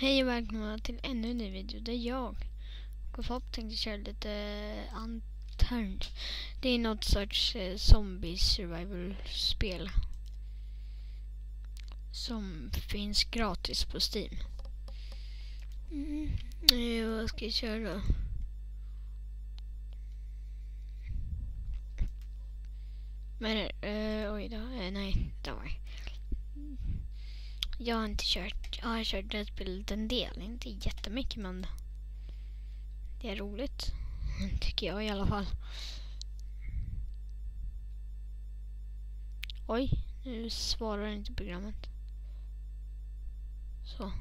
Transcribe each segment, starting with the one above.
Hej och välkomna till ännu en ny video där jag och Fopp tänkte köra lite eh, Unturned. Det är något sorts eh, zombie survival spel. Som finns gratis på Steam. Mm. Eh, vad ska jag köra då? Men, eh, oj då, eh, nej, det var jag har inte kört, jag har kört det spelet en del, inte jättemycket men det är roligt. Tycker jag i alla fall. Oj, nu svarar inte programmet. Så.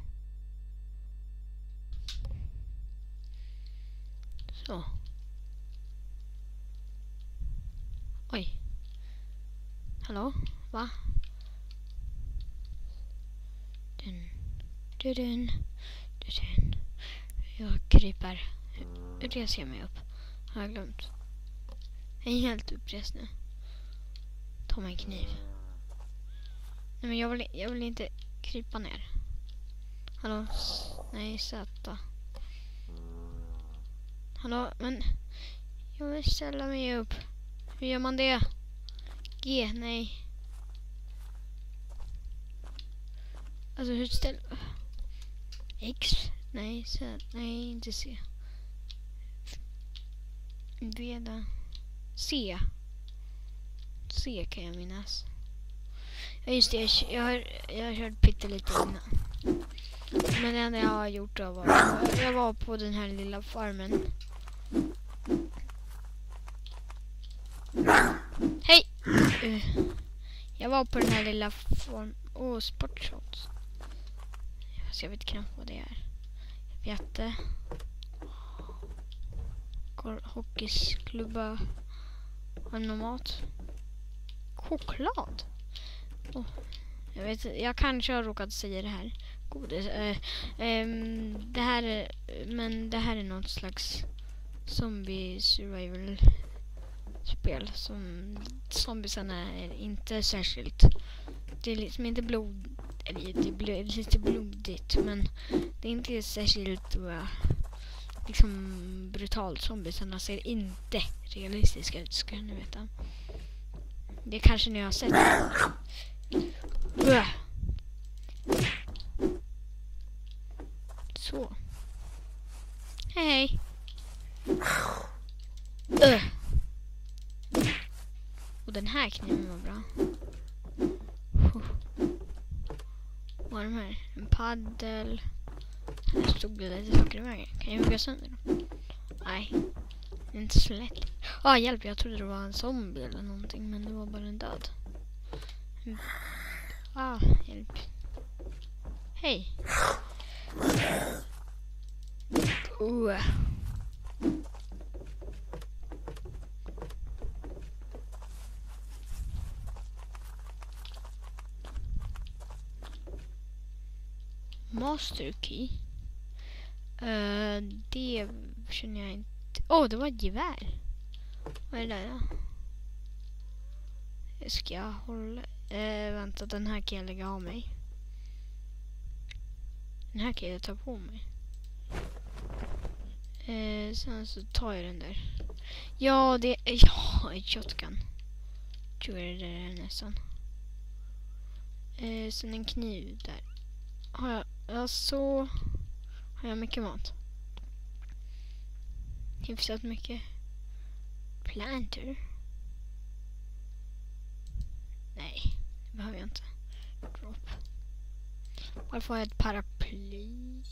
Så. Oj. Hallå? Va? Dun, dun, dun, dun. Jag kryper. Hur reser jag mig upp? Har jag glömt? Jag är helt upprest nu. Ta mig en kniv. Nej men jag vill, jag vill inte krypa ner. Hallå? Nej, Z. Hallå, men jag vill ställa mig upp. Hur gör man det? G, nej. Alltså hur ställer... X? Nej, Z. Nej, inte C. V då. C. C kan jag minnas. Ja just det, jag, har, jag har kört pyttelite innan. Men det enda jag har gjort då var... Jag var på den här lilla farmen. Hej! Uh, jag var på den här lilla farmen. Åh, oh, sportshots. Så jag vet knappt vad det är. Vete. Hockeyklubba. Mat. Choklad. Oh. Jag vet jag kanske har råkat säga det här. Godis. Uh, um, det här är, men det här är något slags zombie survival spel som zombiesarna är inte särskilt det är liksom inte blod det blir lite blodigt men det är inte särskilt uh, liksom brutalt. Zombiesarna ser inte realistiska ut ska ni veta. Det kanske ni har sett. Uh. Så. Hej. Uh. Och den här kniven var bra. Vad är de här? En paddel. Här stod det lite saker i vägen. Kan jag hugga sönder dem? Nej. Det är inte så lätt. Ah, hjälp, jag trodde det var en zombie eller någonting. Men det var bara en död. Ah, hjälp. Hej. Uh. Master Key. Uh, eh, det känner jag inte. Åh, oh, det var ett gevär. Vad är det där då? Ska jag hålla... Uh, vänta, den här kan jag lägga av mig. Den här kan jag ta på mig. Uh, sen så tar jag den där. Ja, det är... Ja, ett shotgun. Tror jag det är nästan. Uh, sen en kniv där. Har jag Ja, så har jag mycket mat. Hyfsat mycket. Planter. Nej, det behöver jag inte. Drop. Varför har jag ett paraply?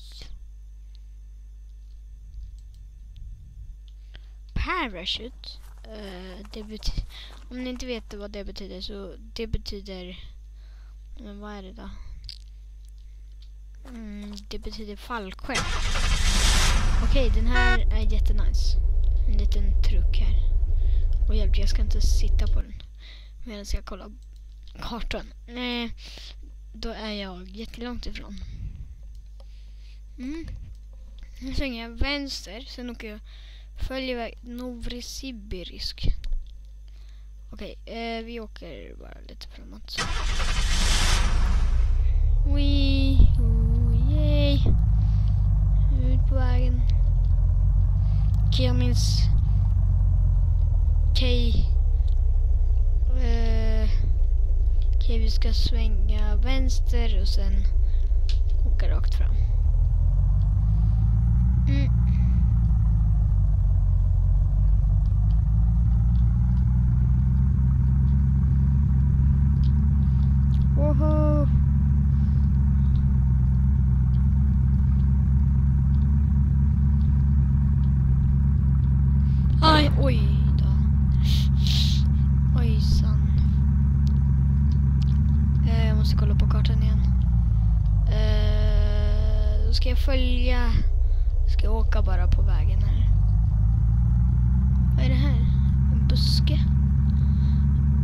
Parachute. Uh, det betyder, om ni inte vet vad det betyder så det betyder, men vad är det då? Mm, det betyder fallskärm. Okej, okay, den här är jättenice. En liten truck här. Och hjälp, jag ska inte sitta på den. Medan jag kollar kartan. Nej, då är jag jättelångt ifrån. Mm. Nu svänger jag vänster, sen åker jag följer väg Novosibirsk. Okej, okay, eh, vi åker bara lite framåt. Wee ut på vägen. Okej, jag minns... Okej. Eh, okej, vi ska svänga vänster och sen åka rakt fram. Mm. Woohoo! Ska jag följa... Ska jag åka bara på vägen här. Vad är det här? En buske?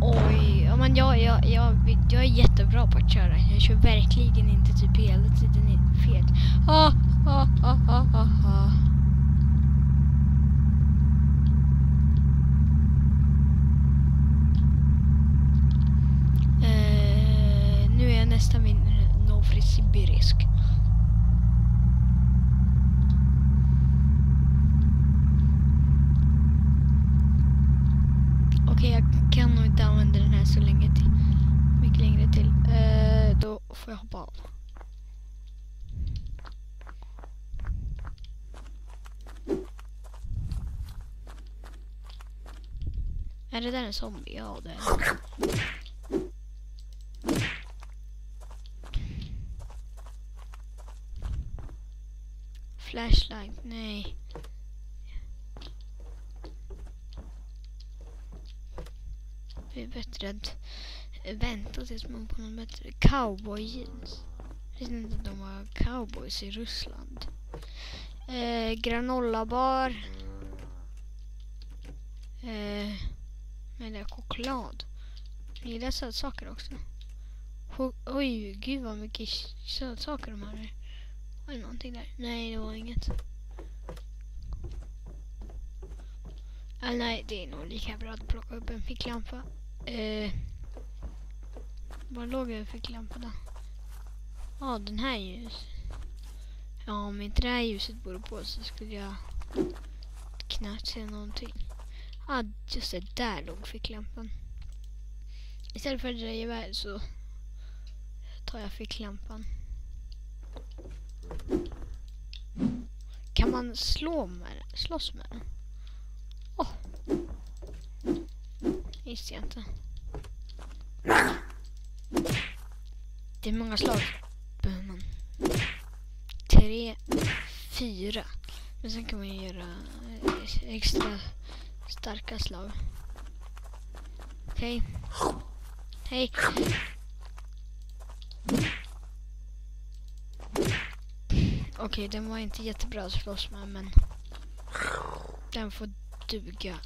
Oj, ja, men jag, jag, jag, jag är jättebra på att köra. Jag kör verkligen inte typ hela tiden i fel. Ah, ah, ah, ah, ah, ah. Eh, nu är jag nästan vid Novosibirsk. Sibirisk jag kan nog inte använda den här så länge till. Mycket längre till. Eh, då får jag hoppa av. Är det där en zombie? Ja, det är det. Flashlight, nej. Det är bättre att vänta tills man får någon bättre cowboy jeans. Jag visste inte att de har cowboys i Ryssland. Eh, granola bar. Eh, men det är choklad. Jag gillar sötsaker också. Ho- Oj, gud vad mycket sötsaker de har. Var det någonting där? Nej, det var inget. Ah, nej, det är nog lika bra att plocka upp en ficklampa. Eh, var låg en ficklampa då? Ja, den här ljus. Ja, om inte det här ljuset vore på så skulle jag knappt se någonting. Ah, just det, där låg ficklampan. Istället för att dra iväg så tar jag ficklampan. Kan man slå med den? Slåss med den? Åh! Oh. Visste jag inte. Det är många slag. Behöver man. Tre, fyra. Men sen kan man göra eh, extra starka slag. Okej. Hej. Okej, den var inte jättebra att slåss med, men den får duga.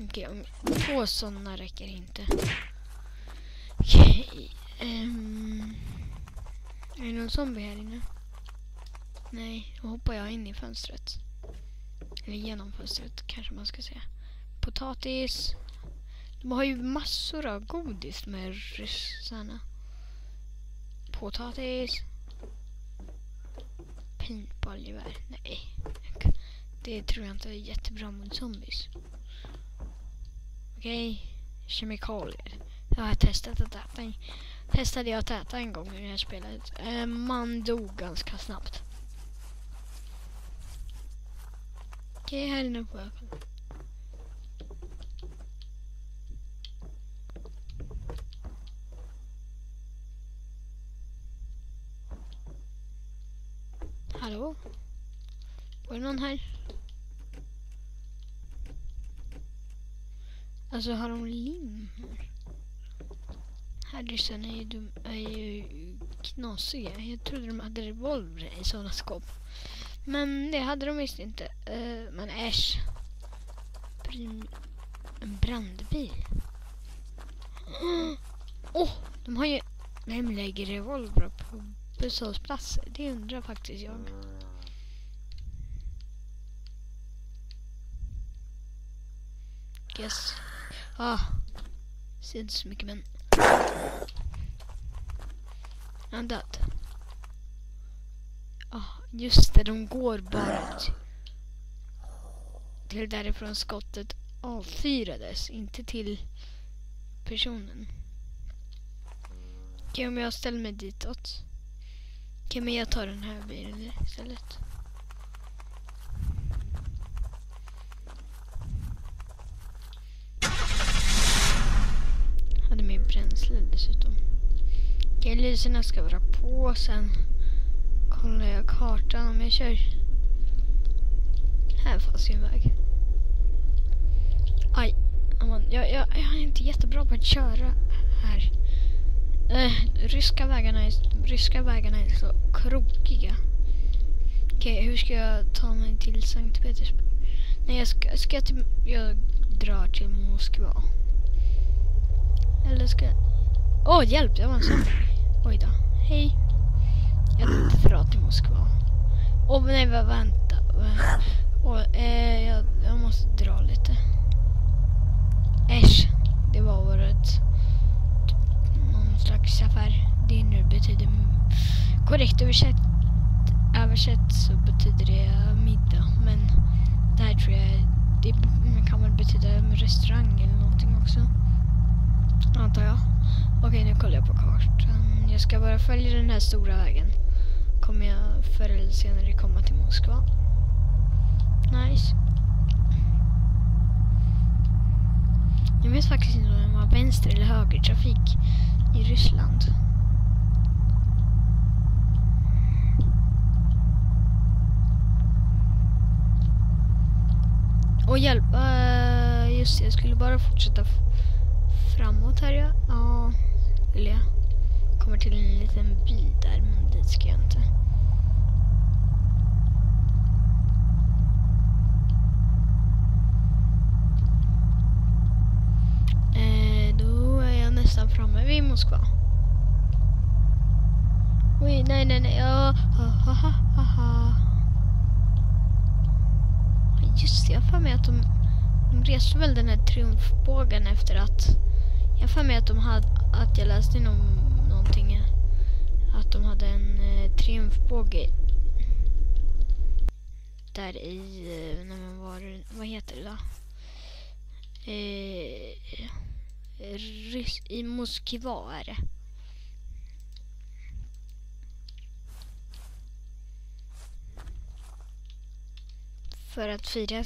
Okej, okay, två sådana räcker inte. Okej. Um, är det någon zombie här inne? Nej, då hoppar jag in i fönstret. Eller genom fönstret kanske man ska säga. Potatis. De har ju massor av godis med ryssarna. Potatis. Paintballgevär. Nej. Det tror jag inte är jättebra mot zombies. Okej. Okay. Kemikalier. Det har jag testat att äta. Testade jag att äta en gång i det här spelet. Eh, man dog ganska snabbt. Okej, okay, här inne får jag. Hallå? Var det någon här? Alltså har de lim här? Harrison är ju, dum, är ju knasiga. Jag trodde de hade revolver i sådana skåp. Men det hade de visst inte. Uh, men äsch. En brandbil. Åh, oh, de har ju... Vem lägger revolver på busshållplatser? Det undrar faktiskt jag. Yes. Ah, ser inte så mycket men... Han död. Just det, de går bara till därifrån skottet avfyrades, inte till personen. Okej, om jag ställer mig ditåt. Okej, men jag tar den här bilen istället. Hade mer bränsle dessutom. Okej, lyserna ska vara på sen kollar jag kartan om jag kör. Här fanns ju en väg. Aj, aman, jag, jag, jag är inte jättebra på att köra här. Eh, ryska, vägarna är, ryska vägarna är så krokiga. Okej, hur ska jag ta mig till Sankt Petersburg? Nej, jag ska, ska jag till, jag drar till Moskva. Eller ska Åh, oh, hjälp, det var en sån. Oj då. Hej. Jag drar till Moskva. Åh, oh, nej, vänta. Oh, eh, jag, jag måste dra lite. Äsch, det var året. Någon slags affär. Det nu betyder korrekt översatt, översatt så betyder det middag. Men det här tror jag det kan väl betyda restaurang eller någonting också. Antar jag. Okej, nu kollar jag på kartan. Jag ska bara följa den här stora vägen. Kommer jag förr eller senare komma till Moskva. Nice. Jag vet faktiskt inte om det var vänster eller högertrafik i Ryssland. Och hjälp, uh, just det, jag skulle bara fortsätta framåt här ja. Ja, vill jag. Kommer till en liten by där, men dit ska jag inte. Eh, då är jag nästan framme vid Moskva. Oj, nej, nej, nej. Ja, ha, ha, ha, ha. Just det, jag har för mig att de, de reste väl den här triumfbågen efter att jag för mig att de hade, att jag läste någon, någonting, att de hade en eh, triumfbåge där i, eh, när man var, vad heter det då? Eh, Rys I Moskva är det. För att fira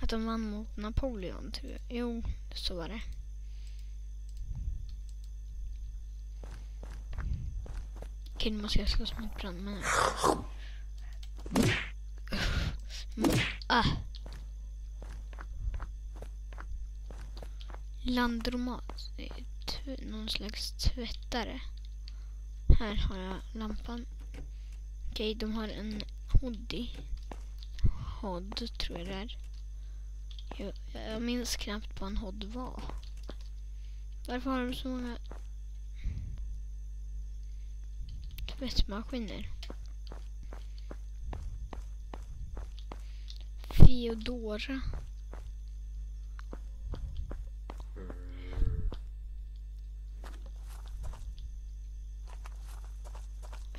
att de vann mot Napoleon, tror jag. Jo, så var det. Okej, måste jag slåss mot brandmännen. Ah. Landromat. Någon slags tvättare. Här har jag lampan. Okej, de har en hoodie. Hod tror jag det är. Jag, jag minns knappt vad en hod var. Varför har de så många tvättmaskiner. Feodora.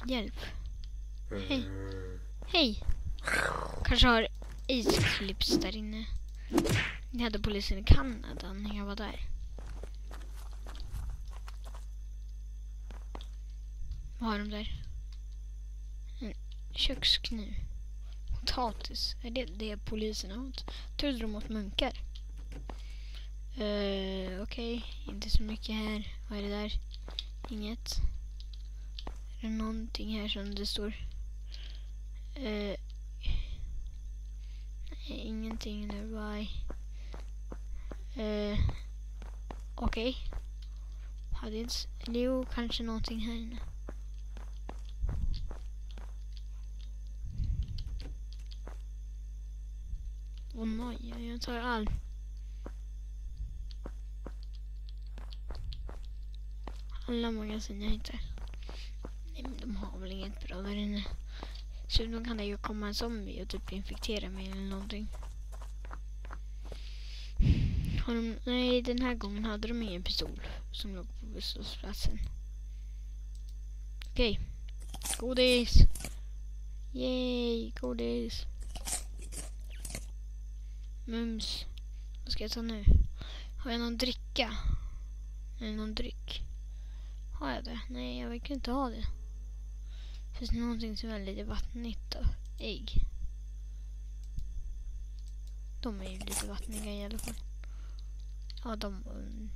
Hjälp. Hej. Hej. Kanske har isclips där inne. Ni hade polisen i Kanada när jag var där. Vad har de där? En kökskniv. Potatis. Är det det polisen har åt? Trodde de åt munkar. Uh, Okej, okay. inte så mycket här. Vad är det där? Inget. Är det någonting här som det står? Uh, nej, ingenting nearby. Uh, eh, Okej. Okay. Hade inte... Jo, kanske någonting här inne. Oh no, jag tar all. Alla magasin jag hittar. Nej men de har väl inget bra där inne. Så kan det ju komma en zombie och typ infektera mig eller någonting. Har de, nej, den här gången hade de ingen pistol som låg på busshållplatsen. Okej. Okay. Godis! Yay, godis! Mums. Vad ska jag ta nu? Har jag någon dricka? Eller någon dryck? Har jag det? Nej, jag verkar inte ha det. Finns det någonting som är lite vattnigt då? Ägg. De är ju lite vattniga i alla fall. Ja, de,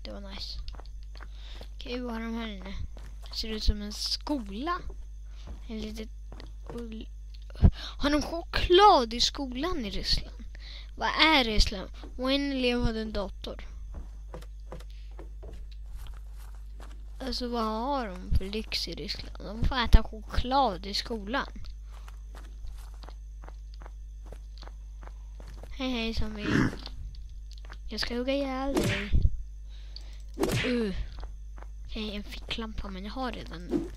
det var nice. Okej, vad har de här inne? Ser ut som en skola. En litet... Har de choklad i skolan i Ryssland? Vad är Ryssland? Och en elev hade en dator. Alltså vad har de för lyx i Ryssland? De får äta choklad i skolan. Hej hej zombie. Jag ska hugga ihjäl dig. Uh. Hej, en ficklampa men jag har redan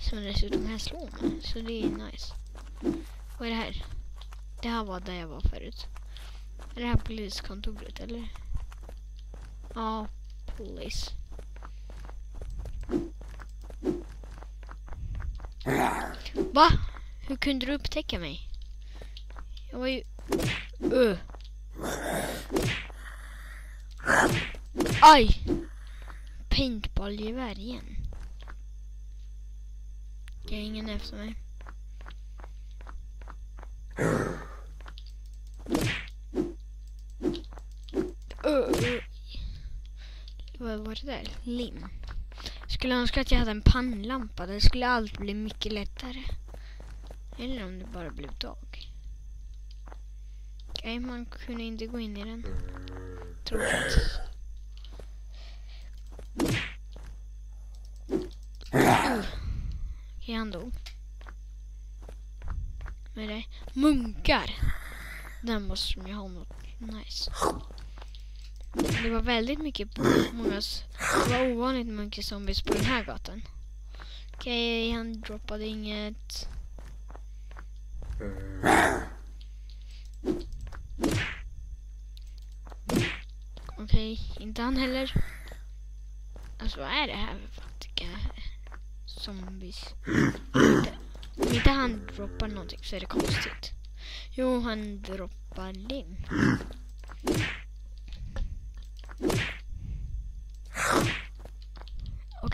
som dessutom här slår mig. Så det är nice. Vad är det här? Det här var där jag var förut. Är det här poliskontoret eller? Ja, polis. Va? Hur kunde du upptäcka mig? Jag var ju... Uh. Aj! Paintballgevär igen. Det är ingen efter mig. Var det där? Lim. Skulle önska att jag hade en pannlampa. Det skulle allt bli mycket lättare. Eller om det bara blev dag. Okej, okay, man kunde inte gå in i den. Tråkigt. Okej, Okej, han dog. Vad är det? Munkar. Den måste ju ha något nice. Det var väldigt mycket många, det var ovanligt mycket zombies på den här gatan. Okej, okay, han droppade inget. Okej, okay, inte han heller. Alltså vad är det här för fattiga zombies? Om inte han droppar någonting så är det konstigt. Jo, han droppar lim.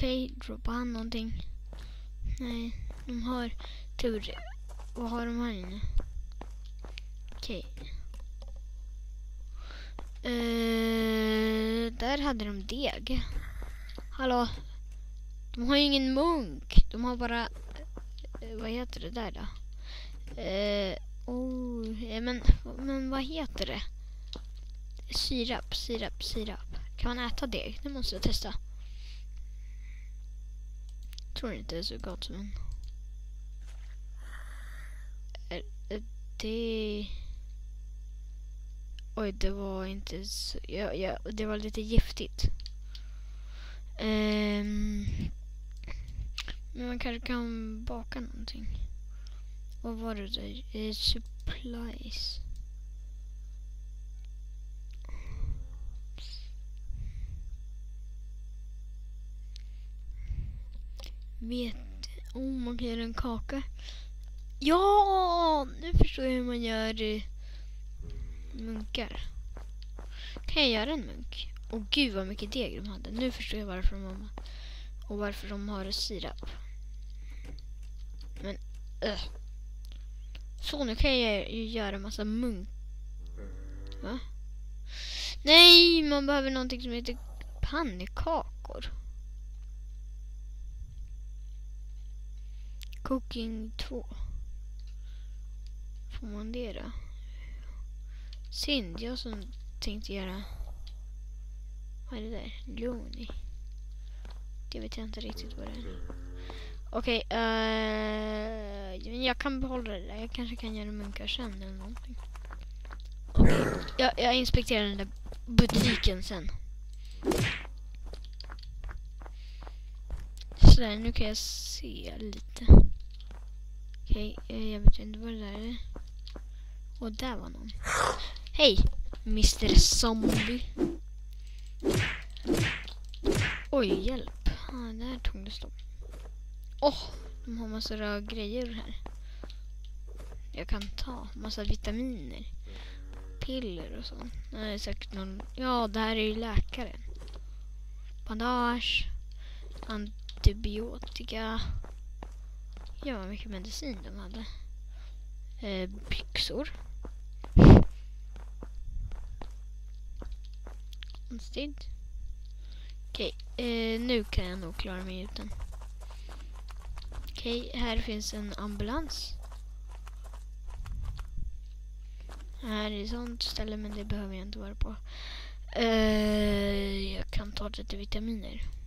Okej, okay, droppar han någonting? Nej, de har tur. Vad har de här inne? Okej. Okay. Uh, där hade de deg. Hallå? De har ju ingen munk. De har bara... Uh, vad heter det där då? Uh, oh, men, men vad heter det? Sirap, sirap, sirap. Kan man äta deg? Det måste jag testa. Tror inte det är så gott men... Är, är det... Oj, det var inte så... Ja, ja, det var lite giftigt. Um, men man kanske kan baka någonting. Vad var det där? Uh, supplies. Vet... Oh, man kan göra en kaka. Ja! Nu förstår jag hur man gör eh, munkar. Kan jag göra en munk? Och gud vad mycket deg de hade. Nu förstår jag varför de har, och varför de har sirap. Men, öh. Så nu kan jag ju göra massa munk. Va? Nej, man behöver någonting som heter pannkakor. Cooking 2. Får man det då? Synd, jag som tänkte göra... Vad är det där? Loni. Det vet jag inte riktigt vad det är. Okej, eh, okay, uh, jag kan behålla det där. Jag kanske kan göra munkar sen eller någonting. Okej, okay. jag, jag inspekterar den där butiken sen. Sådär, nu kan jag se lite. Okej, okay, jag vet inte vad det där är. Och där var någon. Hej, Mr Zombie. Oj, hjälp. Ah, där tog det stopp. Åh, oh, de har massa röda grejer här. Jag kan ta massa vitaminer. piller och sånt. Det är säkert någon... Ja, det här är ju läkaren. Bandage. Antibiotika. Ja, vad mycket medicin de hade. Eh, byxor. Konstigt. Okej, eh, nu kan jag nog klara mig utan. Okej, här finns en ambulans. Här är sånt ställe men det behöver jag inte vara på. Eh, jag kan ta lite vitaminer.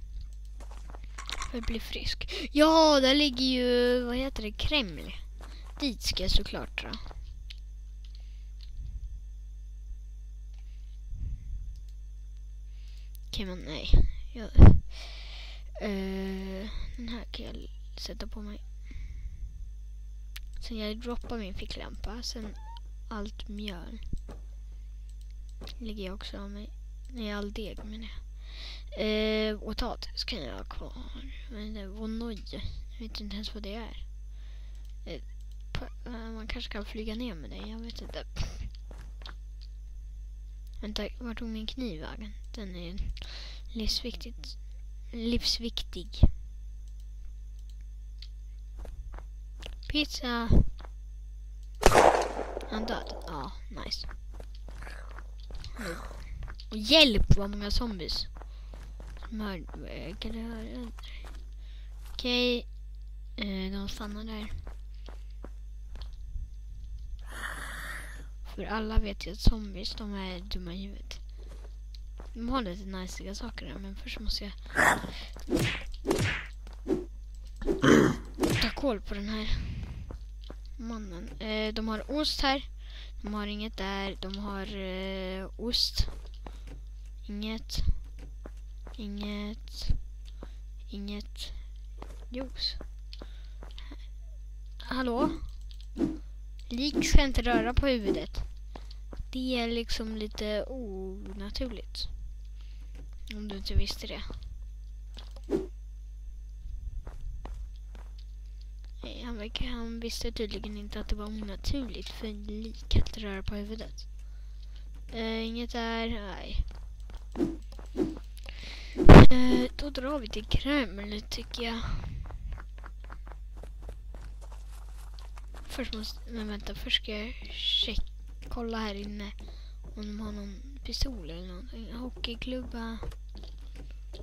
För att bli frisk. Ja, där ligger ju, vad heter det, Kreml. Dit ska jag såklart dra. Okej, men nej. Jag, uh, den här kan jag sätta på mig. Sen jag droppar min ficklampa. Sen allt mjöl. Lägger jag också av mig. Nej, all deg menar jag. Eh, potatis kan jag ha kvar. Men det var noj. Jag vet inte ens vad det är. Eh, på, eh, man kanske kan flyga ner med det. Jag vet inte. Vänta, vart tog min kniv vägen? Den är livsviktigt. Livsviktig. Pizza. Han död? Ja, nice. Och hjälp vad många zombies. Mördare. Eh, höra? Okej. Eh, de stannar där. För alla vet ju att zombies, de är dumma i huvudet. De har lite najsiga saker där, men först måste jag ta koll på den här mannen. Eh, de har ost här. De har inget där. De har eh, ost. Inget. Inget. Inget. Juice. Hallå? Lik ska inte röra på huvudet. Det är liksom lite onaturligt. Om du inte visste det. Han, verkar, han visste tydligen inte att det var onaturligt för lik att röra på huvudet. Uh, inget där, nej. Eh, då drar vi till Kreml tycker jag. Först måste, men vänta, först ska jag check, kolla här inne om de har någon pistol eller någonting. Hockeyklubba.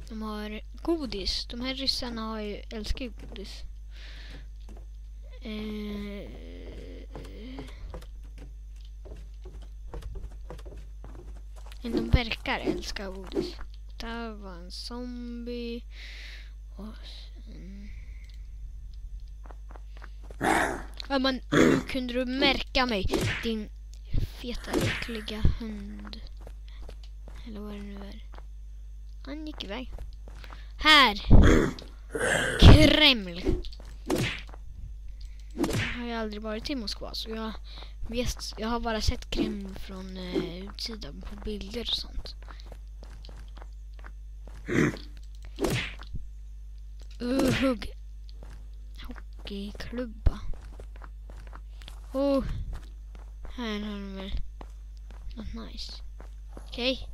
De har godis. De här ryssarna har ju, älskar ju godis. Eh, men de verkar älska godis. Där var en zombie. Och sen... Mm. Ja, men hur kunde du märka mig? Din feta äckliga hund. Eller vad det nu är. Han gick iväg. Här! Kreml! Jag har ju aldrig varit i Moskva så jag vet, jag har bara sett Kreml från eh, utsidan på bilder och sånt. Uh, hugg. Hockeyklubba. Oh. Här har de väl något nice. Okej.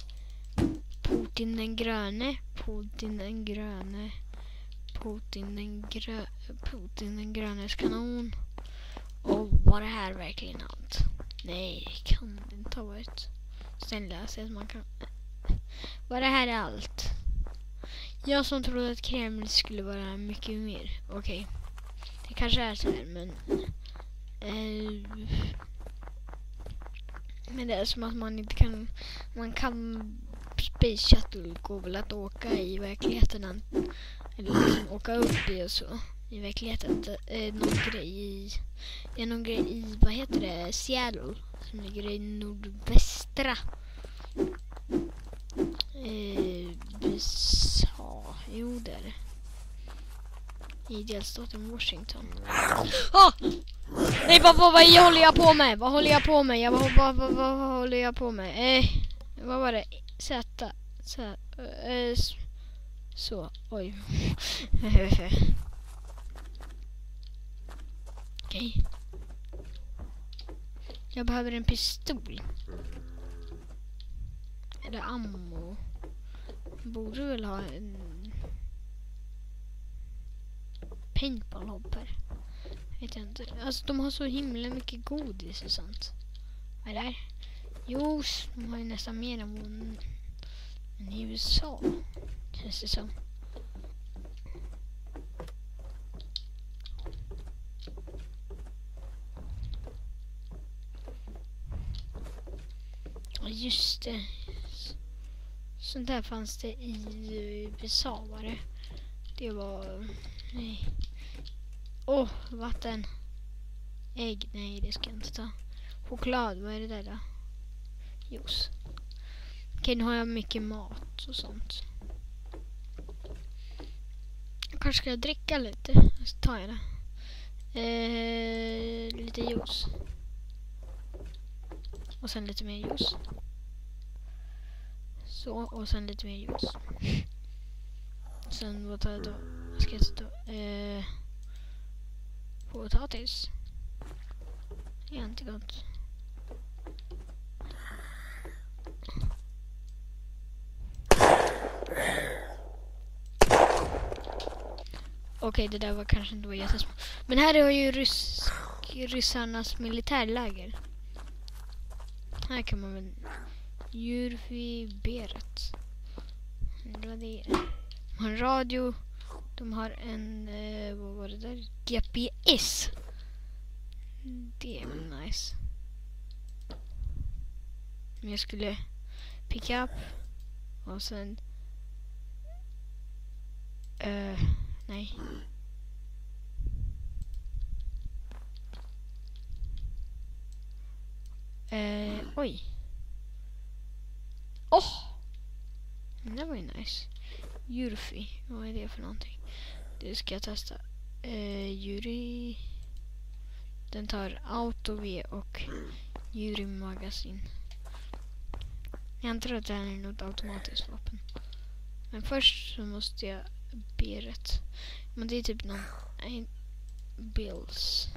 Okay. Putin den gröne. Putin den gröne. Putin den, grö Putin den grönes kanon. Och var det här verkligen allt? Nej, kan det inte ha varit. Snälla, så att man kan... Var det här allt? Jag som trodde att Kreml skulle vara mycket mer. Okej. Okay. Det kanske är så här, men... Eh, men det är som att man inte kan... Man kan... Space Shuttle går väl att åka i verkligheten. Eller liksom åka upp i och så. I verkligheten. Det är någon grej i... Det är någon grej i, vad heter det, Seattle. Som ligger i nordvästra. Eh, USA. Jo, det är det. I delstaten Washington. Ah! Nej, vad, vad, vad håller jag på med? Vad håller jag på med? Jag, vad, vad, vad, vad håller jag på med? Eh, vad var det? Z. Z. Eh, så, oj. Okej. Okay. Jag behöver en pistol. eller ammo. Borde väl ha en paintball hopper. Vet jag inte. Alltså de har så himla mycket godis och sånt. Vad är det här? Jo, De har ju nästan mer än vad- än i USA. Känns det som. Ja, just det. Sånt där fanns det i eh, USA var det. Det var... Nej. Åh, oh, vatten. Ägg. Nej, det ska jag inte ta. Choklad, vad är det där då? Juice. Okej, nu har jag mycket mat och sånt. Jag kanske ska jag dricka lite. Så tar jag det. Eh, lite juice. Och sen lite mer juice. Så, och sen lite mer juice. Sen vad tar jag då? Vad ska jag ta då? Eh, potatis. Det är inte gott. Okej, det där var kanske inte var jättesmå. Men här är ju rysk, ryssarnas militärläger. Här kan man väl... Jurfi Beret. De har en radio. De har en... Eh, vad var det där? GPS. Det är väl nice. Men jag skulle pick up och sen... eh, nej. Eh, oj. Åh! Oh! Det var ju nice. Jurfi, vad är det för någonting? Det ska jag testa. Eh, Juri... Den tar Auto V och Juri magasin. Jag antar att det här är något automatiskt vapen. Men först så måste jag be rätt. Men det är typ någon... Nej, Bills.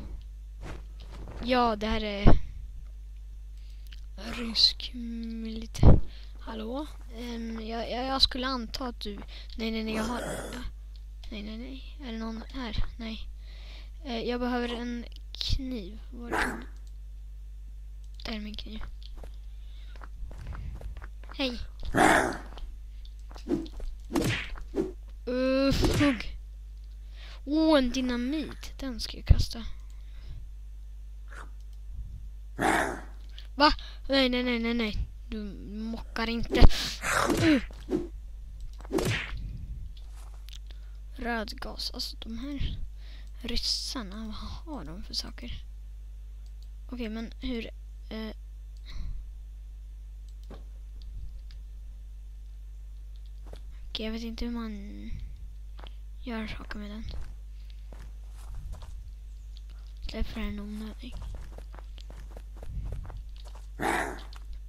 Ja, det här är rysk militär. Hallå? Um, jag, jag, jag skulle anta att du... Nej, nej, nej, jag har... Nej, nej, nej. Är det någon här? Nej. Uh, jag behöver en kniv. Var är Där är min kniv. Hej. Uh. Åh, oh, en dynamit. Den ska jag kasta. Va? Nej, nej, nej, nej, nej. Du mockar inte. Uh. Rödgas. Alltså de här ryssarna, vad har de för saker? Okej, okay, men hur... Eh, okay, jag vet inte hur man gör saker med den. Därför är den onödig.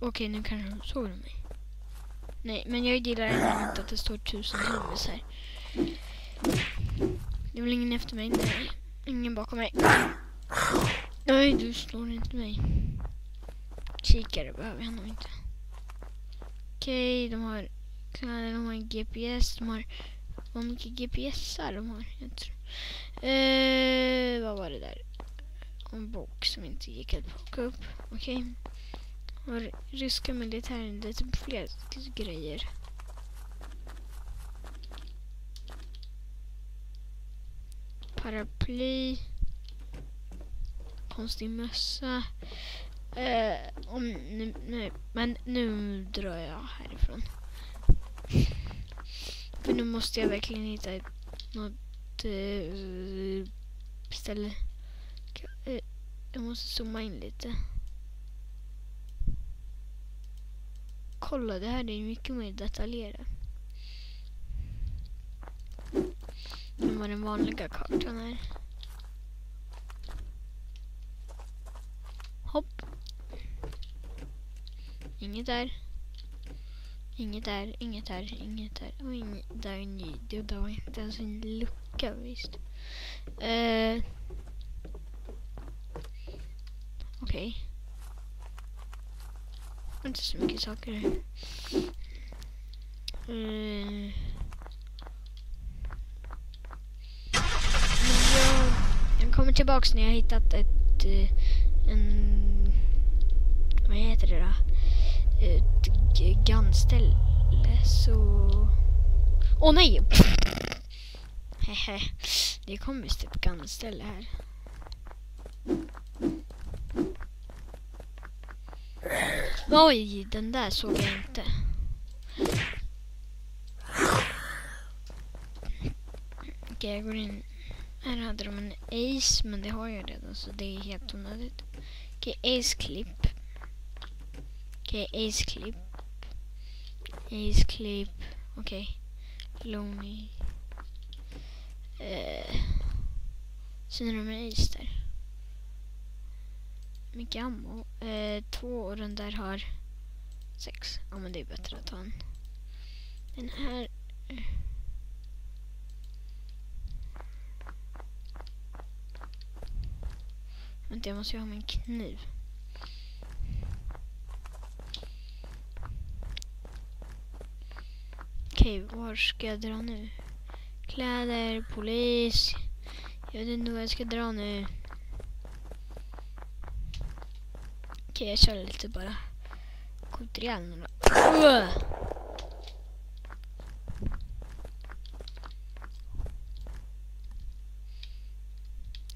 Okej, nu kanske de såg mig. Nej, men jag gillar ändå inte att det står tusen hus här. Det är väl ingen efter mig? Nej. Ingen bakom mig. Nej, du slår inte mig. Kikare behöver jag nog inte. Okej, de har kläder, de har en GPS, de har... Vad mycket GPSar de har. Jag tror. Eh, vad var det där? En bok som inte gick att plocka upp. Okej. Och ryska militären, det är typ fler grejer. Paraply. Konstig mössa. Uh, om, nu, nu, men nu drar jag härifrån. För nu måste jag verkligen hitta något uh, ställe. Eh, jag måste zooma in lite. Kolla, det här är mycket mer detaljerat. Än vad den vanliga kartan är. Hopp. Inget där. Inget där, inget där, inget där. Och inget där. Nej, det där var inte ens en lucka visst. Uh, Okej. Okay inte så mycket saker. Mm. jag, jag kommer tillbaks när jag hittat ett eh, en vad heter det då? Ett gunställe så Åh oh, nej! Hehe. Det kommer visst ett gunställe här. Oj, den där såg jag inte. Okej, jag går in. Här hade de en Ace, men det har jag redan så det är helt onödigt. Okej, Ace Clip. Okej, Ace Clip. Ace Clip. Okej. Lonely. Eh. Sen är de en Ace där mycket ammo. Eh, två och den där har sex. Ja men det är bättre att ta en. Den här... Eh. Vänta jag måste ju ha min kniv. Okej, var ska jag dra nu? Kläder, polis. Jag vet inte vad jag ska dra nu. Okej, jag kör lite bara. Skjuter ihjäl några.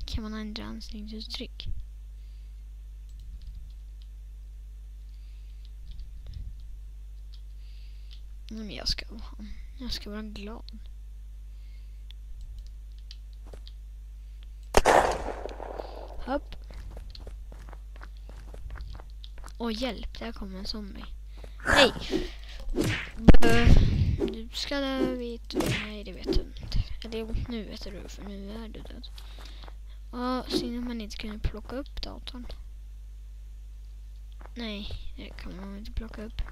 Kan man ändra ansiktsuttryck? Nej Men jag ska, jag ska vara glad. Hopp. Åh hjälp, där kommer en zombie. Hej! Du eh, ska dö, vet du? Nej, det vet du inte. Eller nu vet du, för nu är du död. Ja, synd att man inte kunde plocka upp datorn. Nej, det kan man inte plocka upp.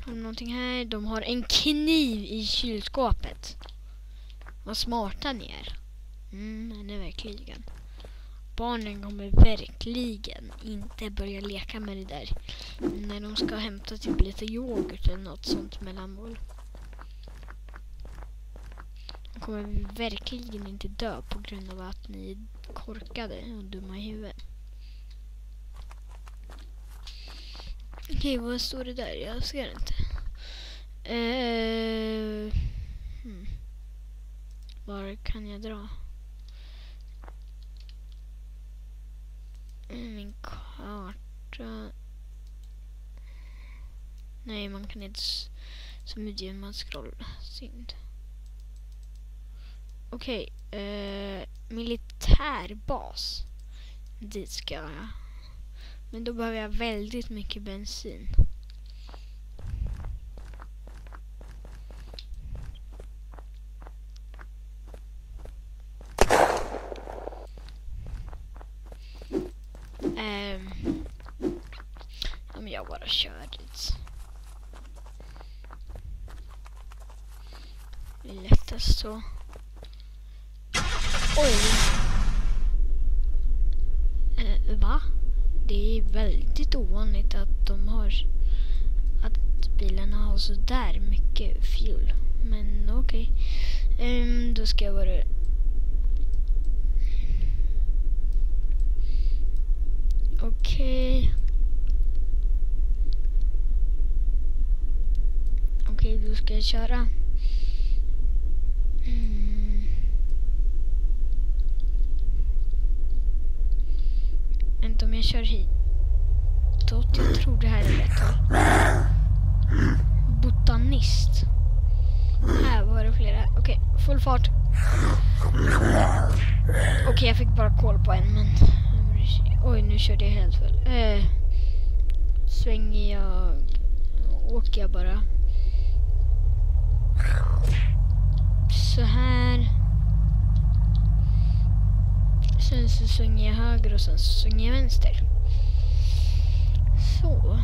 Har de någonting här? De har en kniv i kylskåpet. Vad smarta ni är. Mm, det är verkligen barnen kommer verkligen inte börja leka med det där när de ska hämta typ lite yoghurt eller något sånt mellanmål. De kommer verkligen inte dö på grund av att ni är korkade och dumma i huvudet. Okej, vad står det där? Jag ser inte. Uh, hmm. Var kan jag dra? Mm, min karta. Nej, man kan inte så mycket man scrollar. Synd. Okej, okay, eh, militärbas. Dit ska jag. Men då behöver jag väldigt mycket bensin. jag bara kör dit. Det är lättast så. Oj! Eh, va? Det är väldigt ovanligt att de har att bilarna har så där mycket fuel. Men okej. Okay. Um, ehm, då ska jag bara Okej. Okay. Okej, då ska jag köra. Mm. Vänta om jag kör hit. Jag tror det här är rätt håll. Botanist. Här var det flera. Okej, full fart. Okej, jag fick bara koll på en, men... Oj, nu körde jag helt fel. Eh, svänger jag... Åker jag bara. Så här. Sen så svänger jag höger och sen så svänger jag vänster. Så.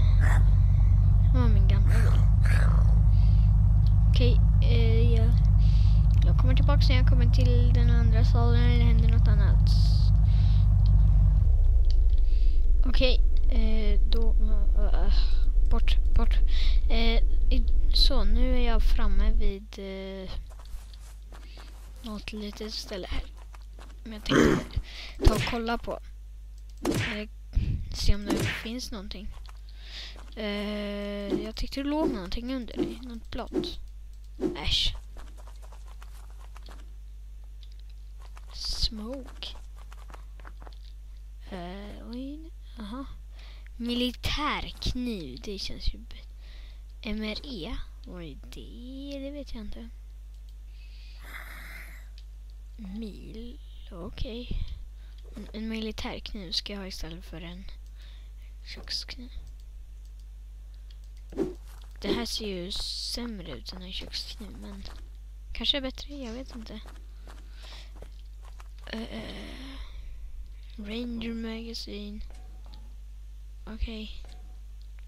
Det var min gamla bil. Okej, eh, jag, jag kommer tillbaka när jag kommer till den andra salen eller händer något annat. Okej, eh, då... Uh, bort, bort. Eh, så, nu är jag framme vid eh, något litet ställe här. Men jag tänkte ta och kolla på. Eh, se om det finns någonting. Eh, jag tyckte det låg någonting under dig. Något blått. Äsch. Smoke. Eh, oj, aha. Militärkniv, det känns ju... MRE? Vad är det? Det vet jag inte. Mil, okej. Okay. En, en militärkniv ska jag ha istället för en kökskniv. Det här ser ju sämre ut än en kökskniv, men kanske är bättre, jag vet inte. Uh, Ranger Magazine. Okej. Okay.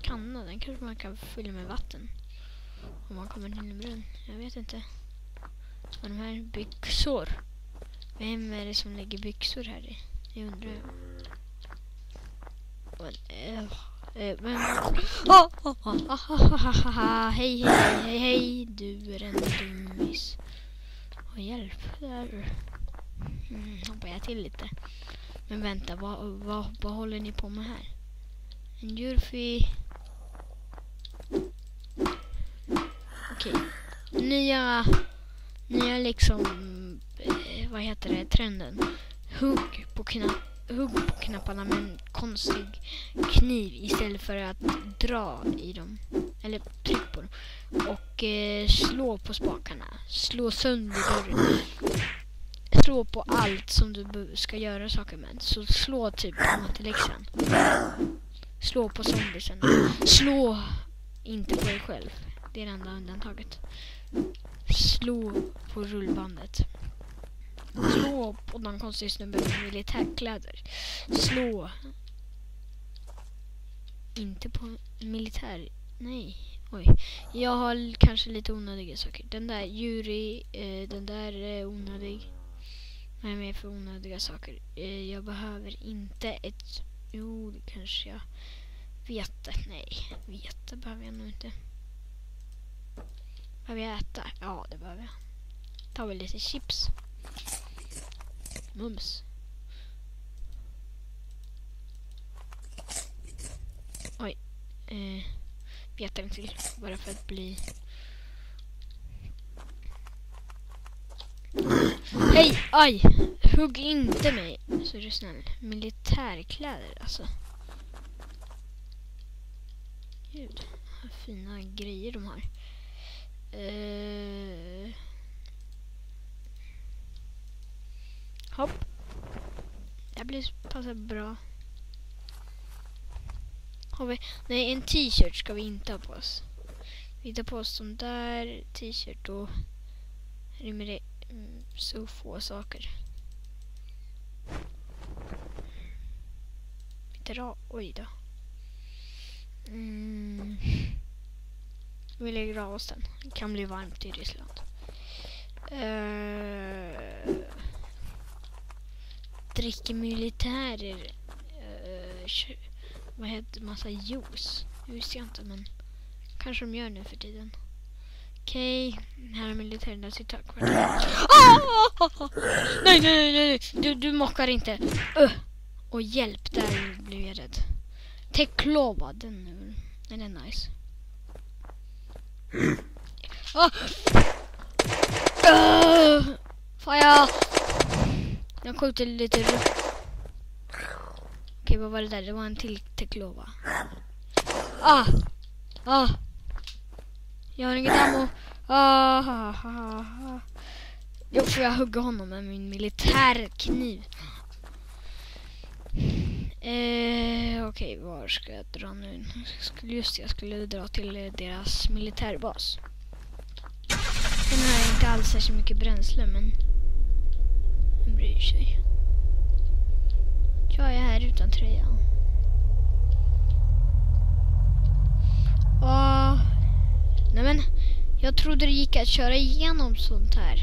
Kanna, den kanske man kan fylla med vatten. Om man kommer till en brunn. Jag vet inte. Och de här byxor. Vem är det som lägger byxor här i? Jag undrar. Well, uh men, oh, oh, oh, hej, hej, hej, hej, du är en dummis. Och hjälp där. Mm, hoppar jag till lite. Men vänta, vad, vad, vad håller ni på med här? En djurfi. Okej. Okay. Nya, nya liksom, eh, vad heter det, trenden. Hugg på, knapp, hugg på knapparna med en konstig kniv istället för att dra i dem. Eller tryck på dem. Och eh, slå på spakarna. Slå sönder dörren slå på allt som du ska göra saker med. Så slå typ på matteläxan. Slå på zombiesen. Slå inte på dig själv. Det är det enda undantaget. Slå på rullbandet och någon konstig snubbe med militärkläder. Slå. Inte på militär... Nej. Oj. Jag har kanske lite onödiga saker. Den där Juri, eh, den där är onödig. Vad är mer för onödiga saker? Eh, jag behöver inte ett... Jo, det kanske jag... Vete? Nej, vete behöver jag nog inte. Behöver jag äta? Ja, det behöver jag. Tar vi lite chips. Mums. Oj. Eh, vete en till. Bara för att bli Hej! Aj! Hugg inte mig. Så är du snäll. Militärkläder alltså. Gud, vad fina grejer de har. Eh... Hopp. Det blir passar bra. Har vi... Nej, en t-shirt ska vi inte ha på oss. Vi tar på oss sån där t-shirt och rymmer det Mm, så få saker. Vi drar, oj då. Mm. Vi lägger av oss den. Det kan bli varmt i Ryssland. Uh, dricker militärer uh, eh, vad heter massa juice? Det visste jag inte men kanske de gör nu för tiden. Okej, okay. här är militären sitt högkvarter. Ah! Nej, nej, nej, nej, du, du mockar inte. Uh. Och hjälp, där blev jag rädd. Teklova, den, den är nice. Ah! ah! Uh. Fire! Jag skjuter lite Okej, vad var det där? Det var en till Teklova. Ah! Ah! Jag har inget ammo. Ah, ah, ah, ah. Jo, får jag hugga honom med min militärkniv. Eh, Okej, okay, var ska jag dra nu? Just det, jag skulle dra till deras militärbas. Den har inte alls särskilt mycket bränsle, men bryr sig. Jag är här utan tröja. Åh. Nej men, jag trodde det gick att köra igenom sånt här.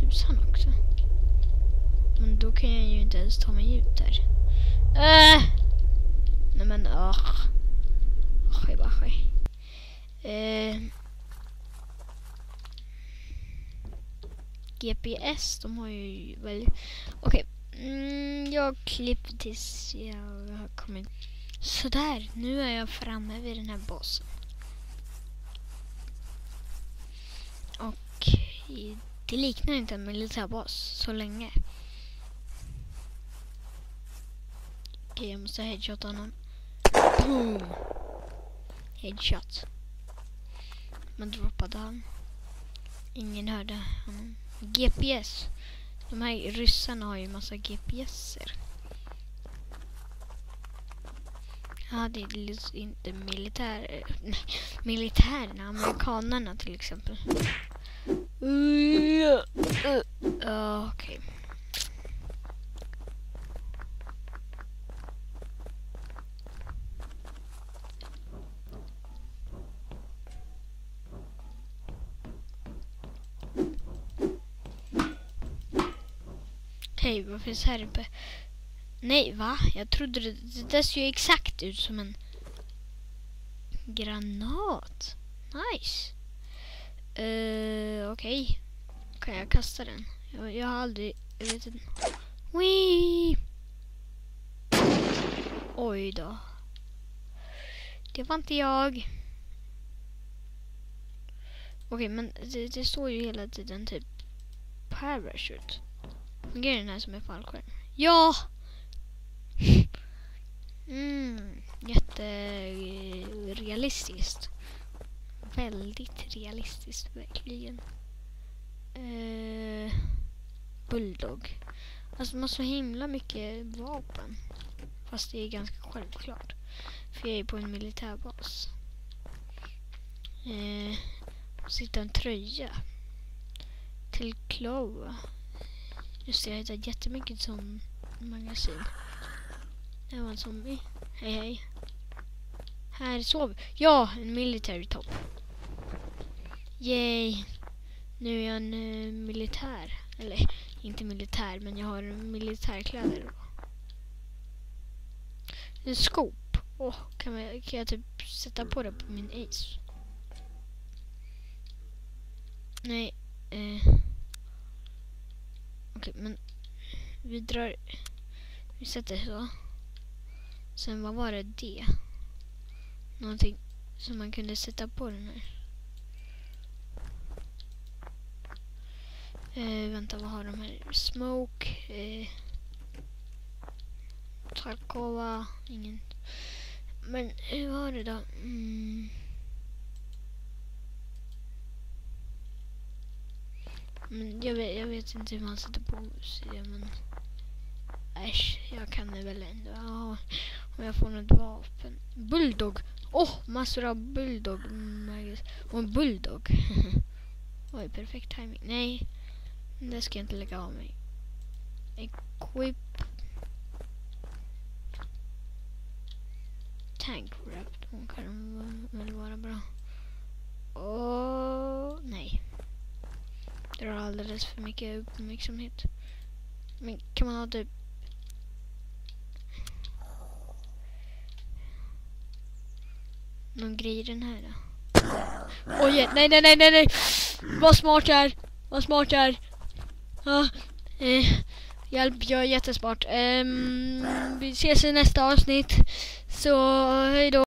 Tusan också. Men då kan jag ju inte ens ta mig ut där. Äh! Nej men, åh. Ehm. GPS, de har ju väl... Okej, mm, jag klipper tills jag har kommit... Sådär, nu är jag framme vid den här bossen. Och det liknar inte en militärboss så länge. Okej, jag måste headshotta honom. Boom! Headshot. Man droppade han. Ingen hörde honom. GPS. De här ryssarna har ju massa GPSer. Ja, det är inte militär, nej, militärerna, amerikanerna till exempel. Uh, uh, Okej. Okay. Okej, vad finns här uppe? Nej, va? Jag trodde det, det där ser ju exakt ut som en granat. Nice. Uh, Okej. Okay. Kan jag kasta den? Jag, jag har aldrig... Jag vet inte. Wee! Oj då. Det var inte jag. Okej, okay, men det, det står ju hela tiden typ parachute. Fungerar den här som är fallskärm? Ja! Mm, jätterealistiskt. Väldigt realistiskt, verkligen. Uh, bulldog. Alltså man har så himla mycket vapen. Fast det är ganska självklart. För jag är på en militärbas. Uh, sitta en tröja. Till Chloe. Just det, jag hittade jättemycket som magasin. Det var en zombie. Hej hej. Här sov Ja, en military top. Yay. Nu är jag en uh, militär. Eller inte militär, men jag har militärkläder. En skop. Oh, kan, kan jag typ sätta på det på min is? Nej. Eh. Okej, men vi drar... Vi sätter så. Sen vad var det? Det. Någonting som man kunde sätta på den här. Eh, vänta, vad har de här? Smoke. Eh, Tarkova. Ingen. Men hur var det då? Mm. Men jag vet, jag vet inte hur man sätter på sig, men... Äsch, jag kan det väl ändå. Ja, om jag får något vapen. Bulldog! Åh, oh, massor av bulldog. Och en bulldog. Oj, perfekt timing. Nej, det ska jag inte lägga av mig. Equip. Tank wrap. De kan väl vara bra. Åh, nej. Drar alldeles för mycket uppmärksamhet. Men kan man ha typ någon grej i den här då? Oj, nej, nej, nej, nej, nej. Vad smart jag är. Vad smart jag är. Ah, eh, hjälp, jag är jättesmart. Um, vi ses i nästa avsnitt. Så, hej då.